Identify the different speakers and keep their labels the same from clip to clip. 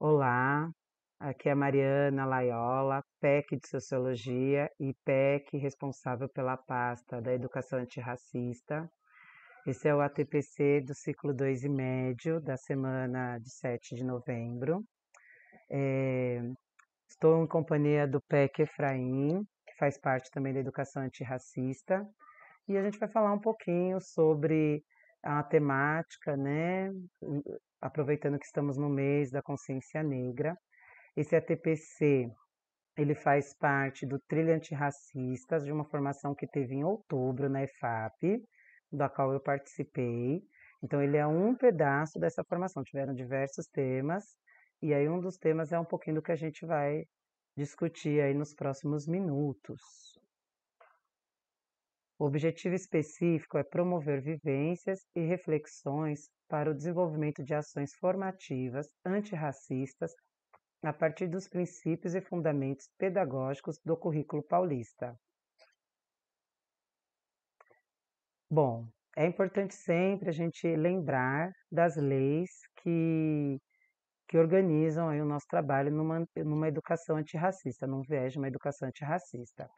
Speaker 1: Olá, aqui é a Mariana Laiola, PEC de Sociologia e PEC responsável pela pasta da Educação Antirracista. Esse é o ATPC do ciclo 2 e médio da semana de 7 de novembro. É, estou em companhia do PEC Efraim, que faz parte também da Educação Antirracista, e a gente vai falar um pouquinho sobre a temática, né, aproveitando que estamos no mês da consciência negra. Esse ATPC, ele faz parte do Trilha Antirracistas, de uma formação que teve em outubro na EFAP, da qual eu participei. Então, ele é um pedaço dessa formação. Tiveram diversos temas, e aí um dos temas é um pouquinho do que a gente vai discutir aí nos próximos minutos. O objetivo específico é promover vivências e reflexões para o desenvolvimento de ações formativas antirracistas a partir dos princípios e fundamentos pedagógicos do currículo paulista. Bom, é importante sempre a gente lembrar das leis que, que organizam o nosso trabalho numa, numa educação antirracista, num viés de uma educação antirracista.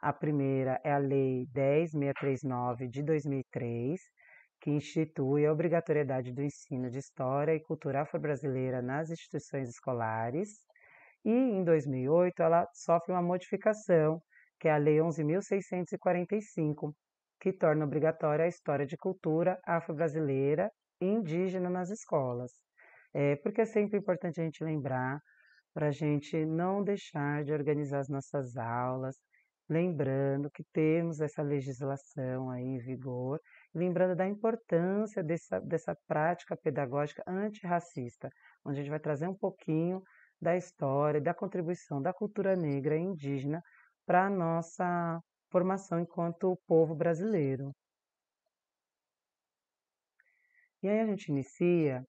Speaker 1: A primeira é a Lei 10639 de 2003, que institui a obrigatoriedade do ensino de História e Cultura Afro-Brasileira nas instituições escolares. E em 2008 ela sofre uma modificação, que é a Lei 11.645, que torna obrigatória a história de cultura afro-brasileira e indígena nas escolas. É, porque é sempre importante a gente lembrar para a gente não deixar de organizar as nossas aulas, lembrando que temos essa legislação aí em vigor, lembrando da importância dessa, dessa prática pedagógica antirracista, onde a gente vai trazer um pouquinho da história, da contribuição da cultura negra e indígena para a nossa formação enquanto povo brasileiro. E aí a gente inicia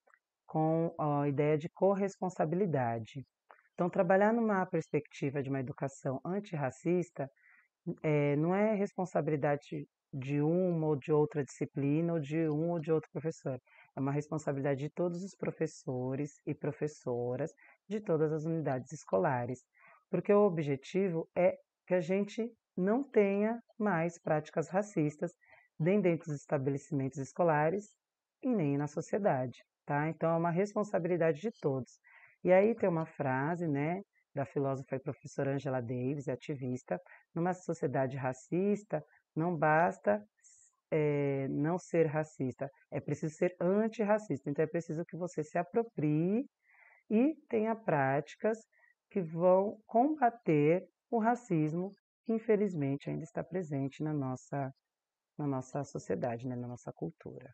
Speaker 1: com a ideia de corresponsabilidade. Então, trabalhar numa perspectiva de uma educação antirracista é, não é responsabilidade de uma ou de outra disciplina ou de um ou de outro professor. É uma responsabilidade de todos os professores e professoras de todas as unidades escolares, porque o objetivo é que a gente não tenha mais práticas racistas nem dentro dos estabelecimentos escolares e nem na sociedade, tá? Então é uma responsabilidade de todos. E aí tem uma frase, né, da filósofa e professora Angela Davis, ativista, numa sociedade racista, não basta é, não ser racista, é preciso ser antirracista. Então é preciso que você se aproprie e tenha práticas que vão combater o racismo que infelizmente ainda está presente na nossa, na nossa sociedade, né, na nossa cultura.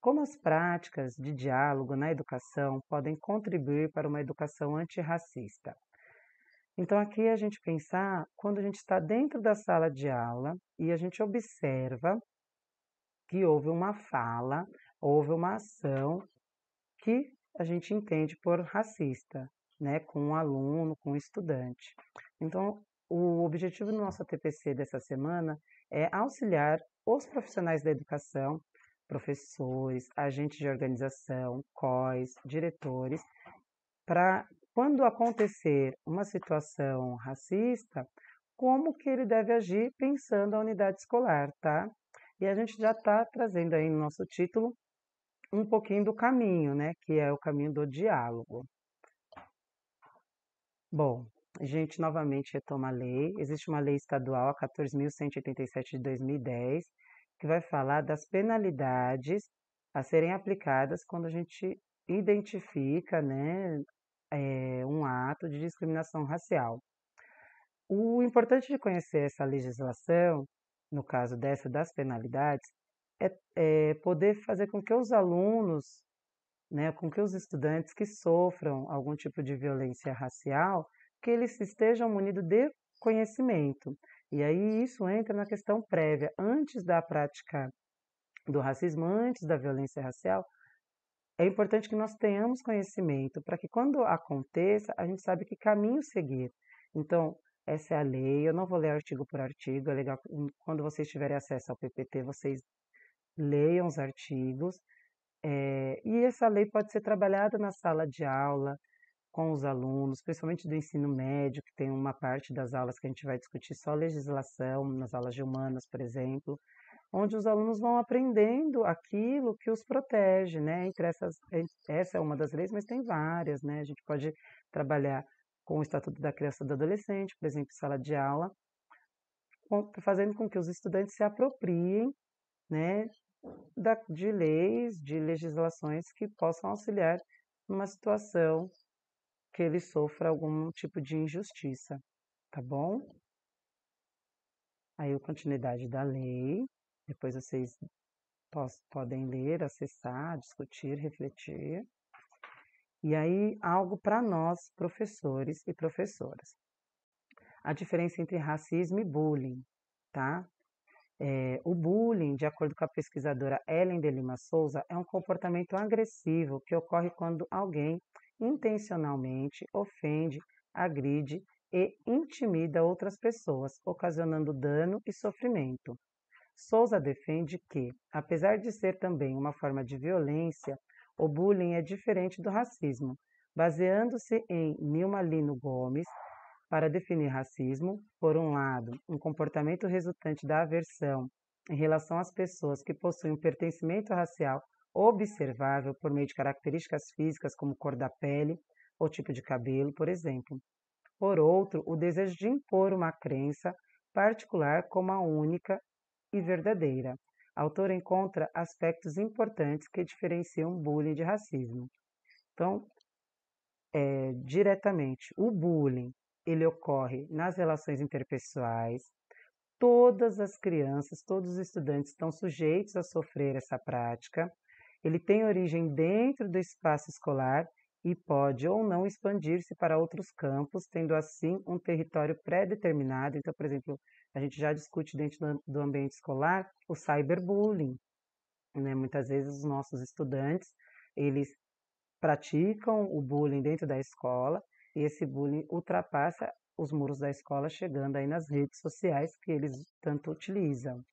Speaker 1: Como as práticas de diálogo na educação podem contribuir para uma educação antirracista? Então, aqui a gente pensar quando a gente está dentro da sala de aula e a gente observa que houve uma fala, houve uma ação que a gente entende por racista, né, com um aluno, com um estudante. Então, o objetivo do nosso TPC dessa semana é auxiliar os profissionais da educação professores, agentes de organização, COIs, diretores, para quando acontecer uma situação racista, como que ele deve agir pensando a unidade escolar, tá? E a gente já está trazendo aí no nosso título um pouquinho do caminho, né? Que é o caminho do diálogo. Bom, a gente novamente retoma a lei. Existe uma lei estadual, a 14.187 de 2010, que vai falar das penalidades a serem aplicadas quando a gente identifica né, é, um ato de discriminação racial. O importante de conhecer essa legislação, no caso dessa das penalidades, é, é poder fazer com que os alunos, né, com que os estudantes que sofram algum tipo de violência racial, que eles estejam munidos de conhecimento. E aí isso entra na questão prévia, antes da prática do racismo, antes da violência racial, é importante que nós tenhamos conhecimento para que quando aconteça, a gente sabe que caminho seguir. Então, essa é a lei, eu não vou ler artigo por artigo, é legal quando vocês tiverem acesso ao PPT, vocês leiam os artigos, É, e essa lei pode ser trabalhada na sala de aula, com os alunos, principalmente do ensino médio, que tem uma parte das aulas que a gente vai discutir só legislação, nas aulas de humanas, por exemplo, onde os alunos vão aprendendo aquilo que os protege, né? Entre essas, essa é uma das leis, mas tem várias, né? A gente pode trabalhar com o Estatuto da Criança e do Adolescente, por exemplo, sala de aula, fazendo com que os estudantes se apropriem, né, da, de leis, de legislações que possam auxiliar numa situação que ele sofra algum tipo de injustiça, tá bom? Aí, a continuidade da lei, depois vocês podem ler, acessar, discutir, refletir. E aí, algo para nós, professores e professoras. A diferença entre racismo e bullying, tá? É, o bullying, de acordo com a pesquisadora Ellen de Lima Souza, é um comportamento agressivo que ocorre quando alguém intencionalmente ofende, agride e intimida outras pessoas, ocasionando dano e sofrimento. Souza defende que, apesar de ser também uma forma de violência, o bullying é diferente do racismo. Baseando-se em Nilma Lino Gomes, para definir racismo, por um lado, um comportamento resultante da aversão em relação às pessoas que possuem um pertencimento racial observável por meio de características físicas como cor da pele ou tipo de cabelo, por exemplo. Por outro, o desejo de impor uma crença particular como a única e verdadeira. A autora encontra aspectos importantes que diferenciam bullying de racismo. Então, é, diretamente, o bullying ele ocorre nas relações interpessoais. Todas as crianças, todos os estudantes estão sujeitos a sofrer essa prática. Ele tem origem dentro do espaço escolar e pode ou não expandir-se para outros campos, tendo assim um território pré-determinado. Então, por exemplo, a gente já discute dentro do ambiente escolar o cyberbullying. Né? Muitas vezes os nossos estudantes, eles praticam o bullying dentro da escola e esse bullying ultrapassa os muros da escola, chegando aí nas redes sociais que eles tanto utilizam.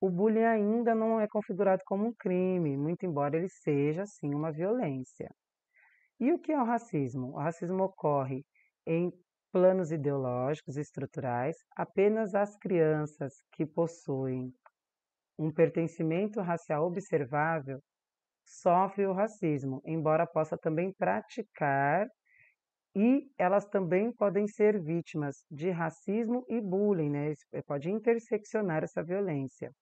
Speaker 1: O bullying ainda não é configurado como um crime, muito embora ele seja, sim, uma violência. E o que é o racismo? O racismo ocorre em planos ideológicos estruturais, apenas as crianças que possuem um pertencimento racial observável sofrem o racismo, embora possa também praticar e elas também podem ser vítimas de racismo e bullying, né? Pode interseccionar essa violência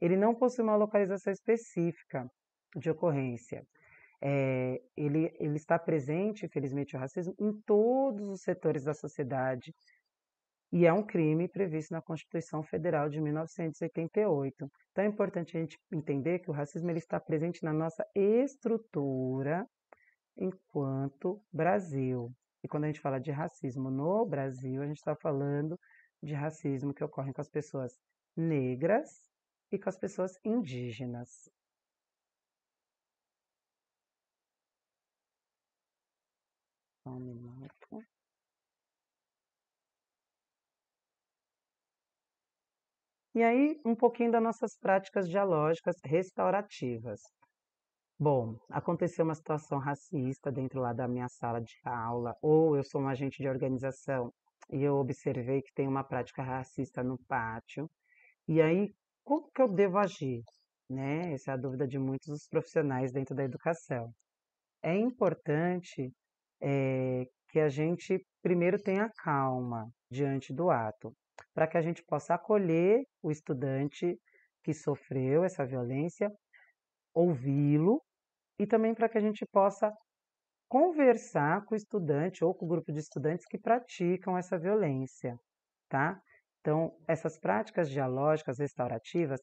Speaker 1: ele não possui uma localização específica de ocorrência. É, ele, ele está presente, infelizmente, o racismo em todos os setores da sociedade e é um crime previsto na Constituição Federal de 1988. Então é importante a gente entender que o racismo ele está presente na nossa estrutura enquanto Brasil. E quando a gente fala de racismo no Brasil, a gente está falando de racismo que ocorre com as pessoas negras, e com as pessoas indígenas. Um minuto. E aí, um pouquinho das nossas práticas dialógicas restaurativas. Bom, aconteceu uma situação racista dentro lá da minha sala de aula, ou eu sou um agente de organização e eu observei que tem uma prática racista no pátio. E aí, como que eu devo agir? Né? Essa é a dúvida de muitos dos profissionais dentro da educação. É importante é, que a gente primeiro tenha calma diante do ato, para que a gente possa acolher o estudante que sofreu essa violência, ouvi-lo e também para que a gente possa conversar com o estudante ou com o grupo de estudantes que praticam essa violência, tá? Então, essas práticas dialógicas restaurativas,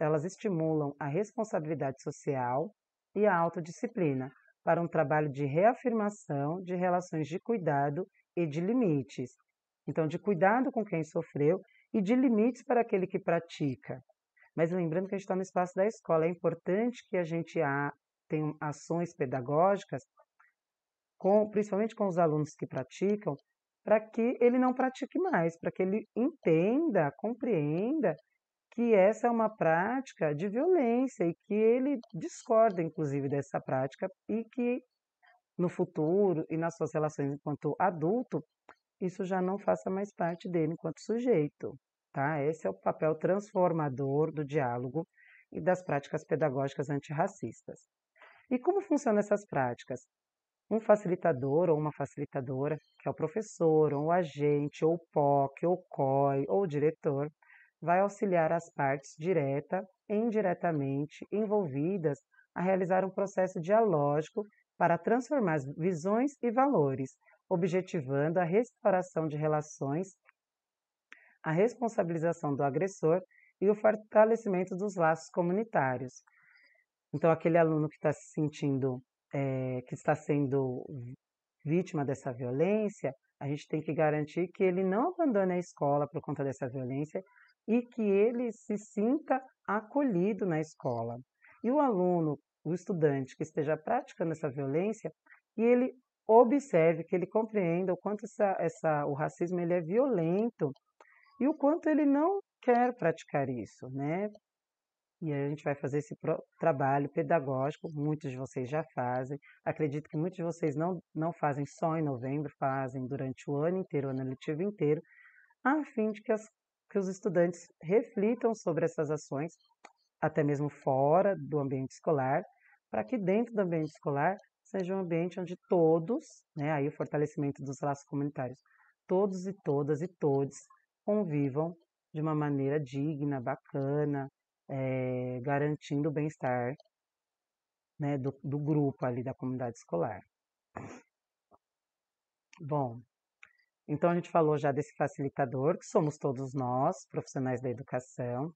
Speaker 1: elas estimulam a responsabilidade social e a autodisciplina para um trabalho de reafirmação de relações de cuidado e de limites. Então, de cuidado com quem sofreu e de limites para aquele que pratica. Mas lembrando que a gente está no espaço da escola, é importante que a gente tenha ações pedagógicas, com, principalmente com os alunos que praticam, para que ele não pratique mais, para que ele entenda, compreenda que essa é uma prática de violência e que ele discorda, inclusive, dessa prática e que no futuro e nas suas relações enquanto adulto, isso já não faça mais parte dele enquanto sujeito, tá? Esse é o papel transformador do diálogo e das práticas pedagógicas antirracistas. E como funcionam essas práticas? Um facilitador ou uma facilitadora, que é o professor, ou o agente, ou o POC, ou o COI, ou o diretor, vai auxiliar as partes direta e indiretamente envolvidas a realizar um processo dialógico para transformar visões e valores, objetivando a restauração de relações, a responsabilização do agressor e o fortalecimento dos laços comunitários. Então, aquele aluno que está se sentindo, é, que está sendo vítima dessa violência, a gente tem que garantir que ele não abandone a escola por conta dessa violência e que ele se sinta acolhido na escola. E o aluno, o estudante que esteja praticando essa violência, e ele observe, que ele compreenda o quanto essa, essa, o racismo ele é violento e o quanto ele não quer praticar isso, né? E a gente vai fazer esse trabalho pedagógico, muitos de vocês já fazem. Acredito que muitos de vocês não, não fazem só em novembro, fazem durante o ano inteiro, o ano letivo inteiro, a fim de que, as, que os estudantes reflitam sobre essas ações, até mesmo fora do ambiente escolar, para que dentro do ambiente escolar seja um ambiente onde todos, né, aí o fortalecimento dos laços comunitários, todos e todas e todos convivam de uma maneira digna, bacana, é, garantindo o bem-estar né, do, do grupo ali da comunidade escolar. Bom, então a gente falou já desse facilitador, que somos todos nós, profissionais da educação,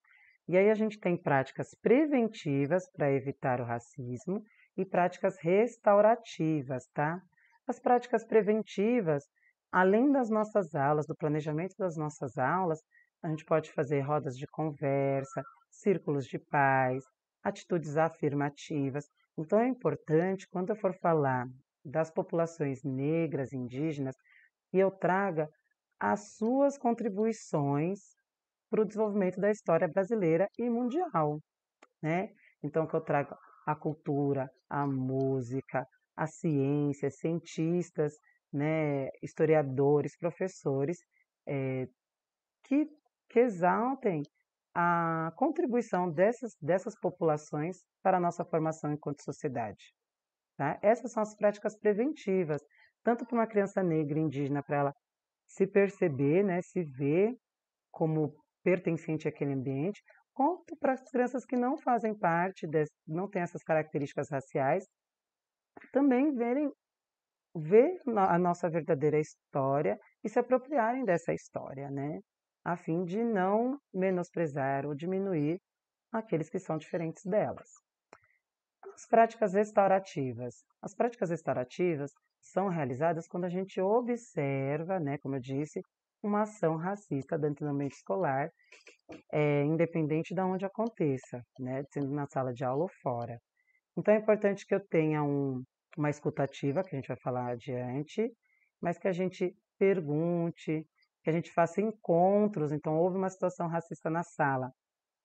Speaker 1: e aí a gente tem práticas preventivas para evitar o racismo e práticas restaurativas, tá? As práticas preventivas, além das nossas aulas, do planejamento das nossas aulas, a gente pode fazer rodas de conversa, círculos de paz, atitudes afirmativas. Então é importante, quando eu for falar das populações negras, indígenas, que eu traga as suas contribuições para o desenvolvimento da história brasileira e mundial, né? Então que eu traga a cultura, a música, a ciência, cientistas, né, historiadores, professores, é, que, que exaltem a contribuição dessas, dessas populações para a nossa formação enquanto sociedade. Tá? Essas são as práticas preventivas, tanto para uma criança negra indígena, para ela se perceber, né, se ver como pertencente àquele ambiente, quanto para as crianças que não fazem parte, desse, não têm essas características raciais, também verem ver a nossa verdadeira história e se apropriarem dessa história, né? A fim de não menosprezar ou diminuir aqueles que são diferentes delas. As práticas restaurativas. As práticas restaurativas são realizadas quando a gente observa, né, como eu disse, uma ação racista dentro do ambiente escolar, é, independente de onde aconteça, né, sendo na sala de aula ou fora. Então é importante que eu tenha um, uma escutativa, que a gente vai falar adiante, mas que a gente pergunte, que a gente faça encontros. Então, houve uma situação racista na sala.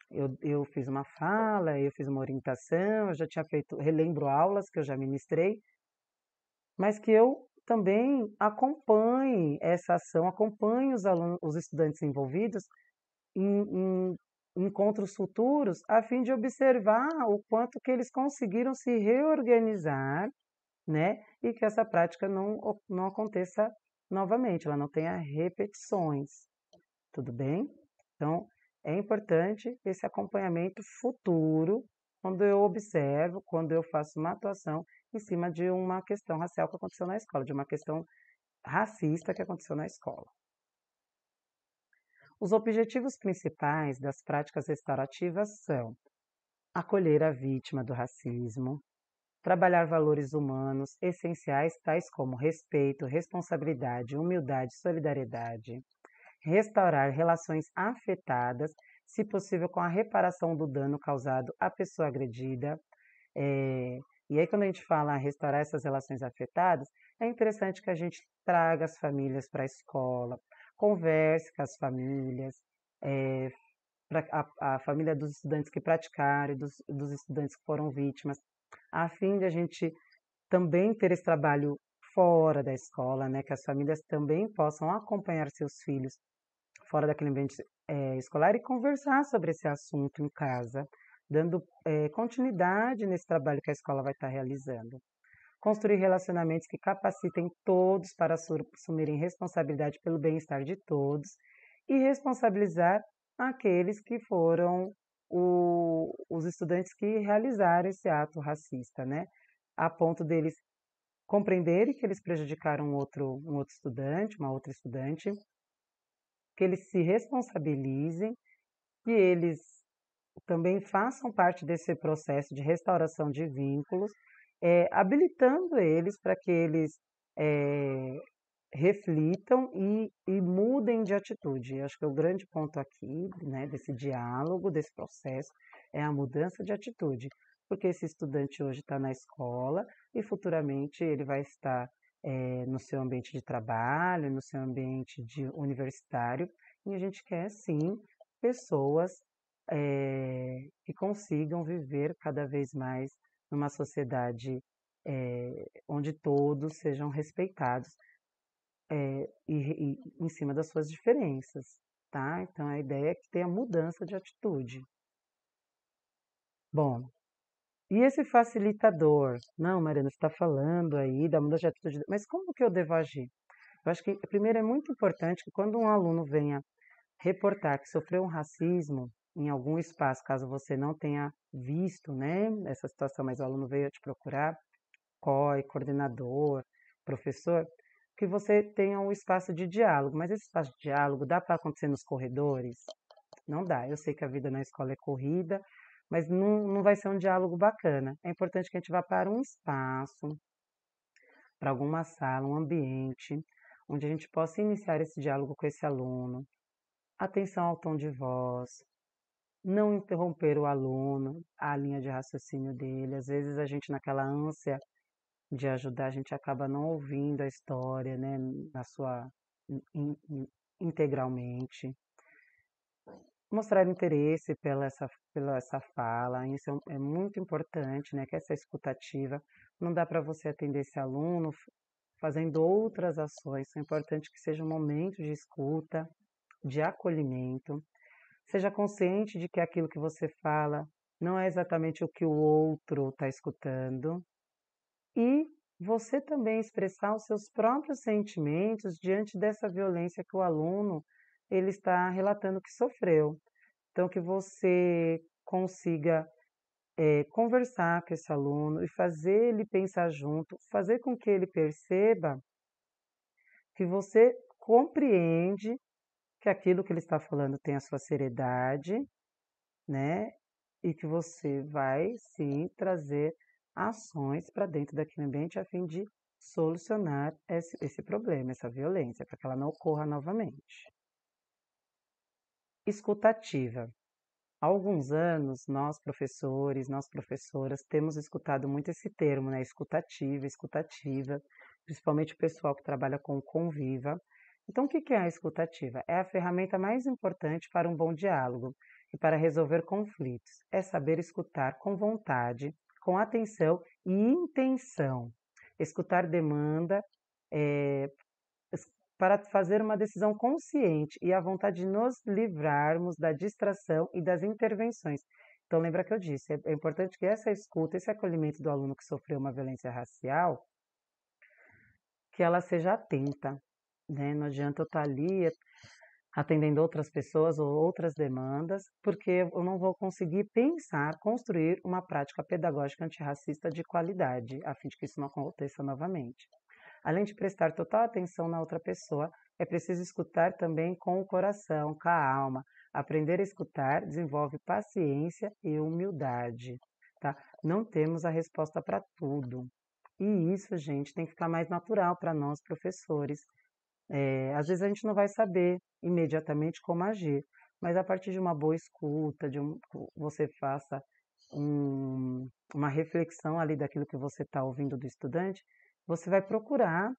Speaker 1: Eu, eu fiz uma fala, eu fiz uma orientação, eu já tinha feito, relembro aulas que eu já ministrei, mas que eu também acompanhe essa ação, acompanhe os alunos, os estudantes envolvidos em, em encontros futuros, a fim de observar o quanto que eles conseguiram se reorganizar, né, e que essa prática não, não aconteça novamente, ela não tenha repetições, tudo bem? Então, é importante esse acompanhamento futuro, quando eu observo, quando eu faço uma atuação em cima de uma questão racial que aconteceu na escola, de uma questão racista que aconteceu na escola. Os objetivos principais das práticas restaurativas são acolher a vítima do racismo, trabalhar valores humanos essenciais tais como respeito, responsabilidade, humildade, solidariedade, restaurar relações afetadas, se possível com a reparação do dano causado à pessoa agredida, é, e aí, quando a gente fala restaurar essas relações afetadas, é interessante que a gente traga as famílias para a escola, converse com as famílias, é, a, a, família dos estudantes que praticaram, dos, dos estudantes que foram vítimas, a fim de a gente também ter esse trabalho fora da escola, né, que as famílias também possam acompanhar seus filhos fora daquele ambiente é, escolar e conversar sobre esse assunto em casa, dando é, continuidade nesse trabalho que a escola vai estar realizando. Construir relacionamentos que capacitem todos para assumirem responsabilidade pelo bem-estar de todos e responsabilizar aqueles que foram o, os estudantes que realizaram esse ato racista, né? A ponto deles compreenderem que eles prejudicaram um outro, um outro estudante, uma outra estudante, que eles se responsabilizem, que eles também façam parte desse processo de restauração de vínculos, é, habilitando eles para que eles é, reflitam e, e, mudem de atitude. Acho que o grande ponto aqui, né, desse diálogo, desse processo, é a mudança de atitude, porque esse estudante hoje está na escola e futuramente ele vai estar é, no seu ambiente de trabalho, no seu ambiente de universitário, e a gente quer sim pessoas é, que consigam viver cada vez mais numa sociedade é, onde todos sejam respeitados é, e, e, em cima das suas diferenças, tá? Então a ideia é que tenha mudança de atitude. Bom, e esse facilitador? Não, Mariana, você está falando aí da mudança de atitude, mas como que eu devo agir? Eu acho que, primeiro, é muito importante que quando um aluno venha reportar que sofreu um racismo em algum espaço, caso você não tenha visto né, essa situação, mas o aluno veio te procurar, COI, coordenador, professor, que você tenha um espaço de diálogo. Mas esse espaço de diálogo dá para acontecer nos corredores? Não dá. Eu sei que a vida na escola é corrida, mas não, não vai ser um diálogo bacana. É importante que a gente vá para um espaço, para alguma sala, um ambiente, onde a gente possa iniciar esse diálogo com esse aluno. Atenção ao tom de voz, não interromper o aluno, a linha de raciocínio dele. Às vezes a gente, naquela ânsia de ajudar, a gente acaba não ouvindo a história, né, na sua in, in, integralmente. Mostrar interesse pela essa, pela essa fala, isso é, é muito importante, né, que essa escutativa, não dá para você atender esse aluno fazendo outras ações, é importante que seja um momento de escuta, de acolhimento, seja consciente de que aquilo que você fala não é exatamente o que o outro está escutando, e você também expressar os seus próprios sentimentos diante dessa violência que o aluno ele está relatando que sofreu. Então, que você consiga é, conversar com esse aluno e fazer ele pensar junto, fazer com que ele perceba que você compreende que aquilo que ele está falando tem a sua seriedade, né? E que você vai sim trazer ações para dentro daquele ambiente a fim de solucionar esse, esse problema, essa violência, para que ela não ocorra novamente. Escutativa. Há alguns anos, nós professores, nós professoras, temos escutado muito esse termo, né? Escutativa, escutativa, principalmente o pessoal que trabalha com Conviva. Então, o que é a escutativa? É a ferramenta mais importante para um bom diálogo e para resolver conflitos. É saber escutar com vontade, com atenção e intenção. Escutar demanda é, para fazer uma decisão consciente e a vontade de nos livrarmos da distração e das intervenções. Então, lembra que eu disse, é, é importante que essa escuta, esse acolhimento do aluno que sofreu uma violência racial, que ela seja atenta, né? Não adianta eu estar ali atendendo outras pessoas ou outras demandas, porque eu não vou conseguir pensar, construir uma prática pedagógica antirracista de qualidade, a fim de que isso não aconteça novamente. Além de prestar total atenção na outra pessoa, é preciso escutar também com o coração, com a alma. Aprender a escutar desenvolve paciência e humildade. Tá? Não temos a resposta para tudo. E isso, gente, tem que ficar mais natural para nós, professores. É, às vezes a gente não vai saber imediatamente como agir, mas a partir de uma boa escuta, de um, você faça um, uma reflexão ali daquilo que você está ouvindo do estudante, você vai procurar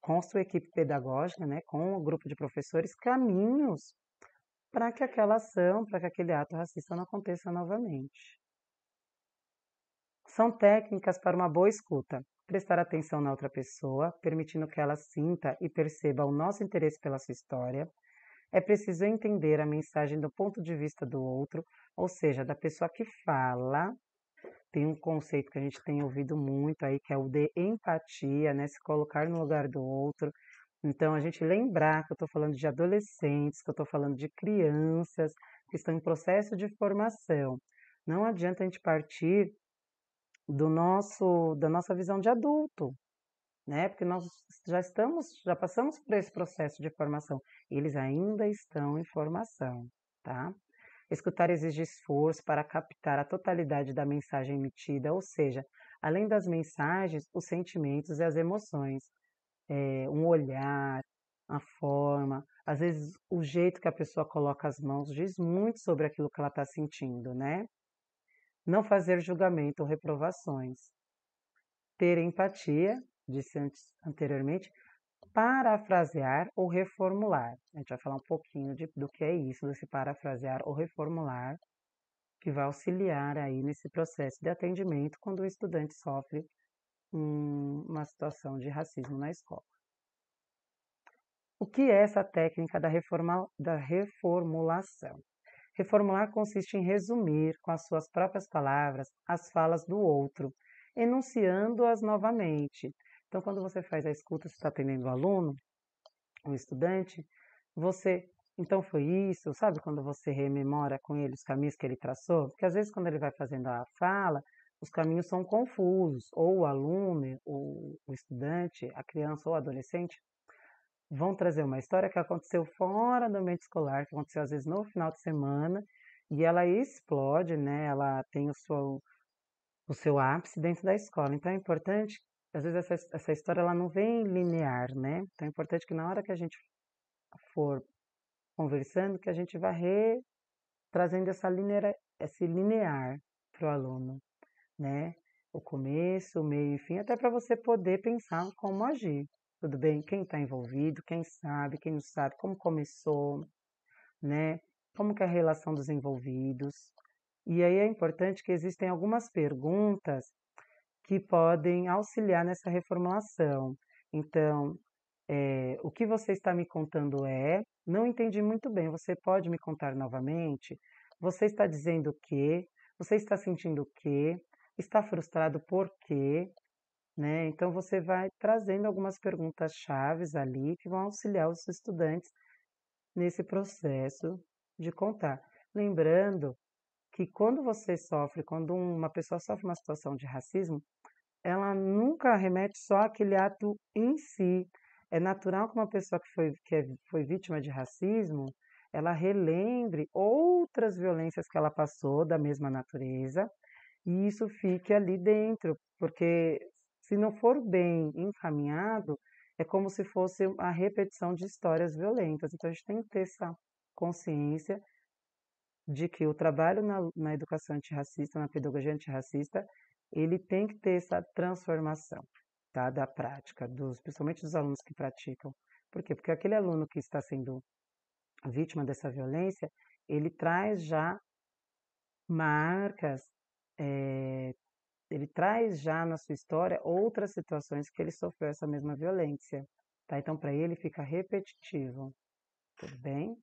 Speaker 1: com sua equipe pedagógica, né, com o grupo de professores, caminhos para que aquela ação, para que aquele ato racista não aconteça novamente. São técnicas para uma boa escuta. Prestar atenção na outra pessoa, permitindo que ela sinta e perceba o nosso interesse pela sua história. É preciso entender a mensagem do ponto de vista do outro, ou seja, da pessoa que fala. Tem um conceito que a gente tem ouvido muito aí, que é o de empatia, né? Se colocar no lugar do outro. Então, a gente lembrar que eu estou falando de adolescentes, que eu estou falando de crianças que estão em processo de formação. Não adianta a gente partir do nosso, da nossa visão de adulto, né? Porque nós já estamos, já passamos por esse processo de formação. Eles ainda estão em formação, tá? Escutar exige esforço para captar a totalidade da mensagem emitida, ou seja, além das mensagens, os sentimentos e as emoções é, um olhar, a forma, às vezes o jeito que a pessoa coloca as mãos diz muito sobre aquilo que ela está sentindo, né? Não fazer julgamento ou reprovações. Ter empatia, disse antes, anteriormente, parafrasear ou reformular. A gente vai falar um pouquinho de, do que é isso, desse parafrasear ou reformular, que vai auxiliar aí nesse processo de atendimento quando o estudante sofre uma situação de racismo na escola. O que é essa técnica da, reforma, da reformulação? Reformular consiste em resumir com as suas próprias palavras as falas do outro, enunciando-as novamente. Então, quando você faz a escuta, você está atendendo o aluno, o estudante, você. Então foi isso, sabe quando você rememora com ele os caminhos que ele traçou? Porque às vezes, quando ele vai fazendo a fala, os caminhos são confusos, ou o aluno, o, o estudante, a criança ou o adolescente vão trazer uma história que aconteceu fora do ambiente escolar, que aconteceu às vezes no final de semana, e ela explode, né? Ela tem o seu, o seu ápice dentro da escola. Então é importante, às vezes essa, essa história ela não vem linear, né? Então é importante que na hora que a gente for conversando, que a gente vá re, trazendo essa linear, esse linear para o aluno né? O começo, o meio e fim, até para você poder pensar como agir. Tudo bem? Quem está envolvido, quem sabe, quem não sabe, como começou, né? Como que é a relação dos envolvidos. E aí é importante que existem algumas perguntas que podem auxiliar nessa reformulação. Então, é, o que você está me contando é, não entendi muito bem, você pode me contar novamente? Você está dizendo o quê? Você está sentindo o quê? está frustrado por quê? Né? Então você vai trazendo algumas perguntas chaves ali que vão auxiliar os estudantes nesse processo de contar. Lembrando que quando você sofre, quando uma pessoa sofre uma situação de racismo, ela nunca remete só àquele ato em si. É natural que uma pessoa que foi, que é, foi vítima de racismo, ela relembre outras violências que ela passou da mesma natureza e isso fique ali dentro, porque se não for bem encaminhado, é como se fosse a repetição de histórias violentas. Então a gente tem que ter essa consciência de que o trabalho na, na educação antirracista, na pedagogia antirracista, ele tem que ter essa transformação tá, da prática, dos, principalmente dos alunos que praticam. Por quê? Porque aquele aluno que está sendo vítima dessa violência, ele traz já marcas é, ele traz já na sua história outras situações que ele sofreu essa mesma violência. Tá? Então, para ele fica repetitivo. Tudo bem?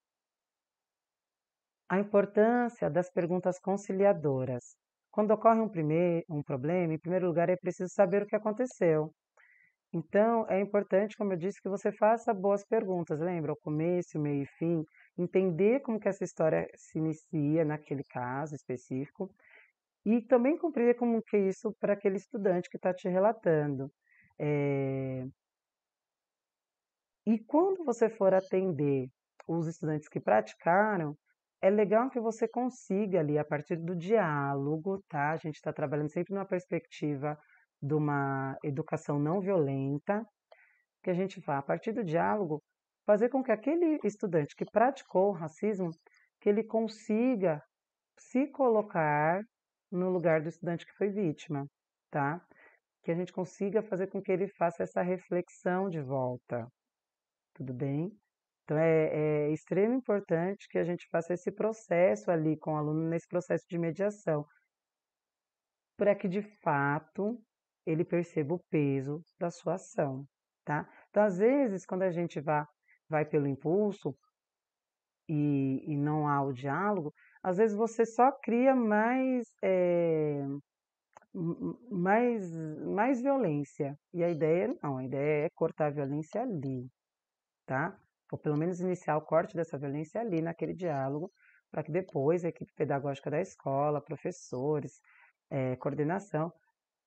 Speaker 1: A importância das perguntas conciliadoras. Quando ocorre um, primeir, um problema, em primeiro lugar é preciso saber o que aconteceu. Então, é importante, como eu disse, que você faça boas perguntas. Lembra? O começo, o meio e fim. Entender como que essa história se inicia naquele caso específico e também compreender como que isso para aquele estudante que está te relatando. É... E quando você for atender os estudantes que praticaram, é legal que você consiga ali, a partir do diálogo, tá? A gente está trabalhando sempre numa perspectiva de uma educação não violenta, que a gente vá, a partir do diálogo, fazer com que aquele estudante que praticou o racismo, que ele consiga se colocar no lugar do estudante que foi vítima, tá? Que a gente consiga fazer com que ele faça essa reflexão de volta. Tudo bem? Então, é, é extremamente importante que a gente faça esse processo ali com o aluno, nesse processo de mediação, para que de fato ele perceba o peso da sua ação, tá? Então, às vezes, quando a gente vai, vai pelo impulso e, e não há o diálogo, às vezes você só cria mais, é, mais, mais violência. E a ideia não, a ideia é cortar a violência ali, tá? ou pelo menos iniciar o corte dessa violência ali naquele diálogo, para que depois a equipe pedagógica da escola, professores, é, coordenação,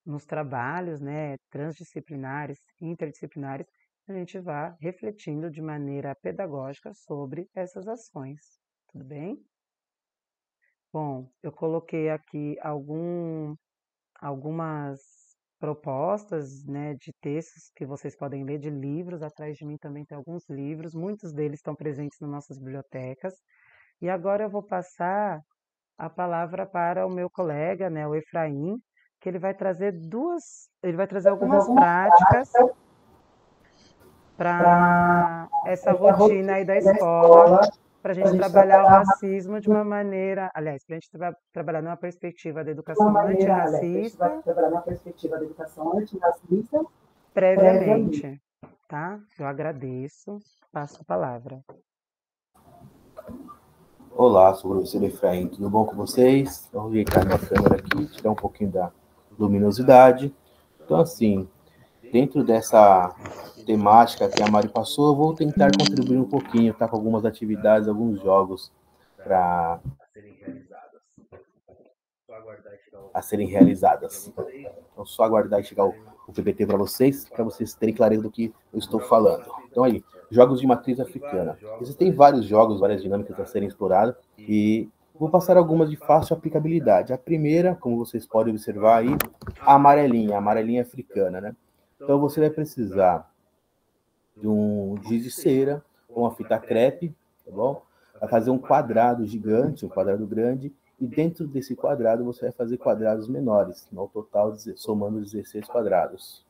Speaker 1: nos trabalhos né, transdisciplinares, interdisciplinares, a gente vá refletindo de maneira pedagógica sobre essas ações. Tudo bem? Bom, eu coloquei aqui algum, algumas propostas né, de textos que vocês podem ler, de livros. Atrás de mim também tem alguns livros, muitos deles estão presentes nas nossas bibliotecas. E agora eu vou passar a palavra para o meu colega, né, o Efraim, que ele vai trazer duas, ele vai trazer algumas práticas para essa rotina aí da escola para a gente trabalhar o racismo de uma maneira, aliás, para a gente tra trabalhar numa perspectiva da educação antirracista. Trabalhar numa perspectiva da educação antirracista. Previamente, tá? Eu agradeço. Passo a palavra.
Speaker 2: Olá, sou o professor Efraim, tudo bom com vocês? Vou ajeitar minha câmera aqui, tirar um pouquinho da luminosidade. Então, assim, dentro dessa temática que a Mari passou, eu vou tentar contribuir um pouquinho, tá? Com algumas atividades, alguns jogos para a serem realizadas. Então, só aguardar chegar o, o PPT para vocês, para vocês terem clareza do que eu estou falando. Então, aí, jogos de matriz africana. Existem vários jogos, várias dinâmicas a serem exploradas, e vou passar algumas de fácil aplicabilidade. A primeira, como vocês podem observar aí, a amarelinha, a amarelinha africana, né? Então, você vai precisar de um giz de cera com uma fita crepe, tá bom? Vai fazer um quadrado gigante, um quadrado grande, e dentro desse quadrado você vai fazer quadrados menores, no total somando 16 quadrados.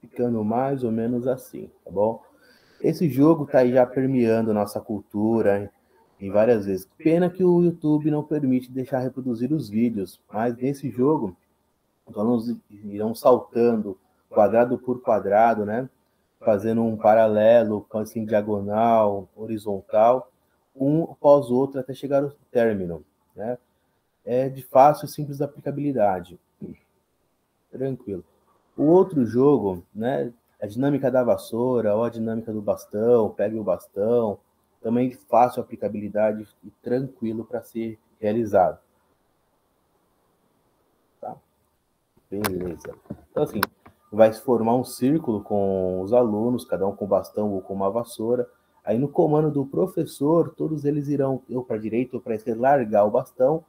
Speaker 2: Ficando mais ou menos assim, tá bom? Esse jogo tá aí já permeando nossa cultura em várias vezes. Pena que o YouTube não permite deixar reproduzir os vídeos, mas nesse jogo os alunos irão saltando quadrado por quadrado, né? Fazendo um paralelo, assim, diagonal, horizontal, um após o outro até chegar ao término, né? É de fácil e simples aplicabilidade. Tranquilo. O outro jogo, né? A dinâmica da vassoura ou a dinâmica do bastão, pegue o bastão, também fácil aplicabilidade e tranquilo para ser realizado. Tá? Beleza. Então, assim, vai se formar um círculo com os alunos, cada um com bastão ou com uma vassoura. Aí no comando do professor, todos eles irão, eu para a direita ou para a esquerda, largar o bastão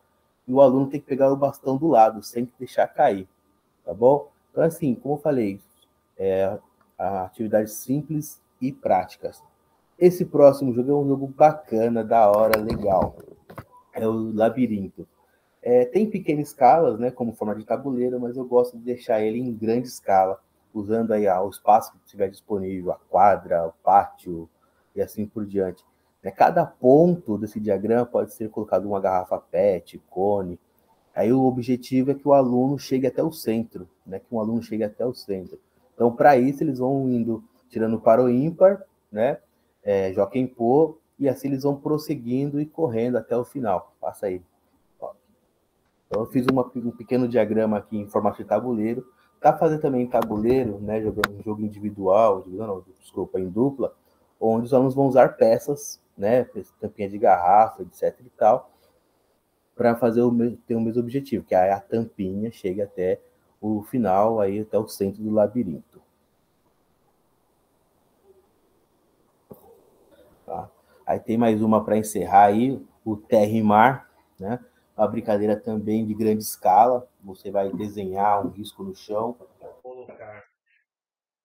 Speaker 2: e o aluno tem que pegar o bastão do lado, sem deixar cair, tá bom? Então, assim, como eu falei, é atividades simples e práticas. Esse próximo jogo é um jogo bacana, da hora, legal. É o Labirinto. É, tem pequenas escalas, né, como forma de tabuleiro, mas eu gosto de deixar ele em grande escala, usando aí ah, o espaço que estiver disponível, a quadra, o pátio e assim por diante. Né, cada ponto desse diagrama pode ser colocado uma garrafa PET, cone. Aí o objetivo é que o aluno chegue até o centro, né, que um aluno chegue até o centro. Então, para isso, eles vão indo tirando para o ímpar, né, é, Joaquim Pô, e assim eles vão prosseguindo e correndo até o final. Passa aí. Então, eu fiz uma, um pequeno diagrama aqui em formato de tabuleiro. Dá para fazer também tabuleiro, né, jogando um jogo individual, não, desculpa, em dupla, onde os alunos vão usar peças, né, tampinha de garrafa, etc e tal, para fazer o ter o mesmo objetivo, que a, a tampinha chegue até o final, aí até o centro do labirinto. Tá? Aí tem mais uma para encerrar aí, o terra e mar, né? Uma brincadeira também de grande escala. Você vai desenhar um risco no chão. Colocar.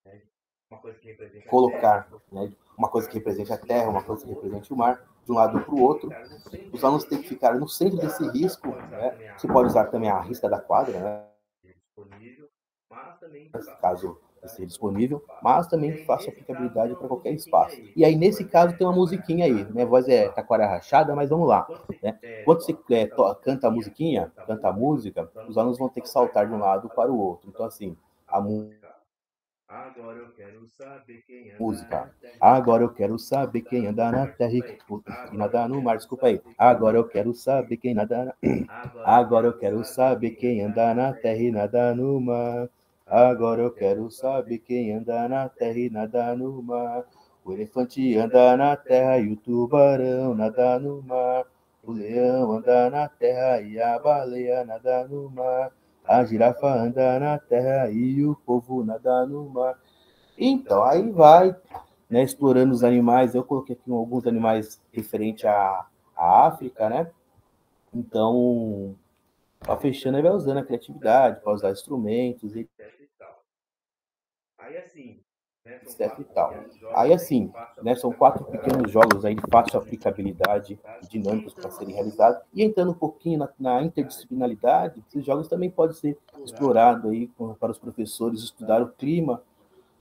Speaker 2: Né, uma coisa que represente Colocar. Né, uma coisa que represente a terra, uma coisa que represente o mar, de um lado para o outro. Os alunos têm que ficar no centro desse risco. Né? Você pode usar também a risca da quadra. Né? caso esteja disponível, mas também faça aplicabilidade para qualquer espaço. E aí, nesse caso, tem uma musiquinha aí. Minha voz é taquara rachada, mas vamos lá. Né? Quando você é, canta a musiquinha, canta a música, os alunos vão ter que saltar de um lado para o outro. Então, assim, a música Agora eu quero saber quem anda Música. Agora eu quero saber quem anda na terra e nada no mar. Desculpa aí. Agora eu quero saber quem nada na... Agora eu quero saber quem anda na terra e nada no mar. Agora eu quero saber quem anda na terra e nada no mar. O elefante anda na terra e o tubarão nada no mar. O leão anda na terra e a baleia nada no mar. A girafa anda na terra e o povo nada no mar. Então, aí vai, né, explorando os animais. Eu coloquei aqui alguns animais referentes à, à África, né? Então, tá fechando, aí vai usando a criatividade para usar instrumentos, etc e tal. Aí, assim, etc e tal. Aí assim, né, são quatro pequenos jogos aí de fácil aplicabilidade dinâmicos para serem realizados. E entrando um pouquinho na, na, interdisciplinaridade, esses jogos também podem ser explorados aí para os professores estudar o clima,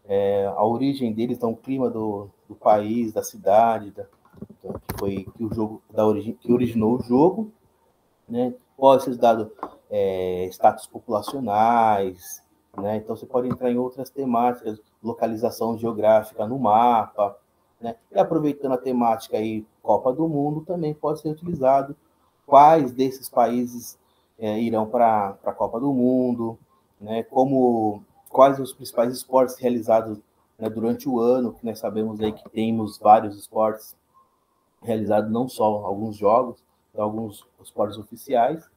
Speaker 2: é, a origem deles, então o clima do, do país, da cidade, da, então, que foi que o jogo da origem que originou o jogo, né? Pode ser dado é, status populacionais, né? Então você pode entrar em outras temáticas, localização geográfica no mapa, né? E aproveitando a temática aí Copa do Mundo, também pode ser utilizado quais desses países é, irão para a Copa do Mundo, né? Como quais os principais esportes realizados né, durante o ano, que nós sabemos aí que temos vários esportes realizados, não só alguns jogos, alguns esportes oficiais.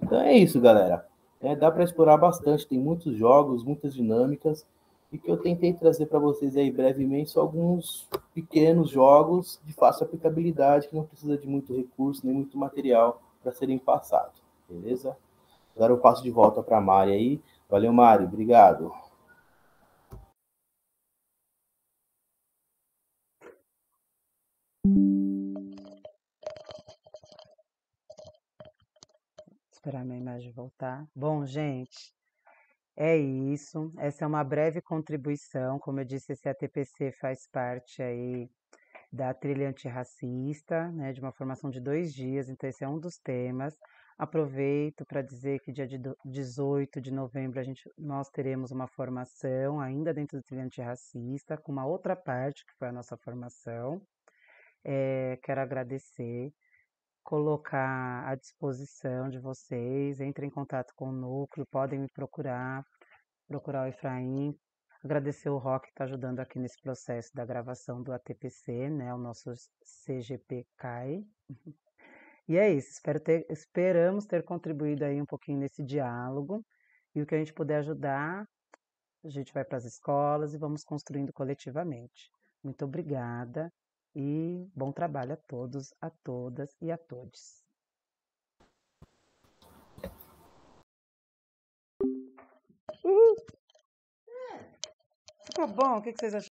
Speaker 2: Então é isso, galera. É, dá para explorar bastante, tem muitos jogos, muitas dinâmicas, e que eu tentei trazer para vocês aí brevemente são alguns pequenos jogos de fácil aplicabilidade, que não precisa de muito recurso, nem muito material para serem passados, beleza? Agora eu passo de volta para a Mari aí. Valeu, Mari, obrigado.
Speaker 1: Esperar minha imagem voltar. Bom, gente, é isso. Essa é uma breve contribuição. Como eu disse, esse ATPC faz parte aí da trilha antirracista, né, de uma formação de dois dias, então esse é um dos temas. Aproveito para dizer que dia 18 de novembro a gente, nós teremos uma formação ainda dentro do trilha antirracista, com uma outra parte que foi a nossa formação. É, quero agradecer colocar à disposição de vocês. Entre em contato com o núcleo, podem me procurar, procurar o Efraim. Agradecer o Rock que está ajudando aqui nesse processo da gravação do ATPC, né, o nosso CGP CAI. E é isso, espero ter, esperamos ter contribuído aí um pouquinho nesse diálogo. E o que a gente puder ajudar, a gente vai para as escolas e vamos construindo coletivamente. Muito obrigada e bom trabalho a todos, a todas e a todos. Uhul. Ficou bom? O que vocês acharam?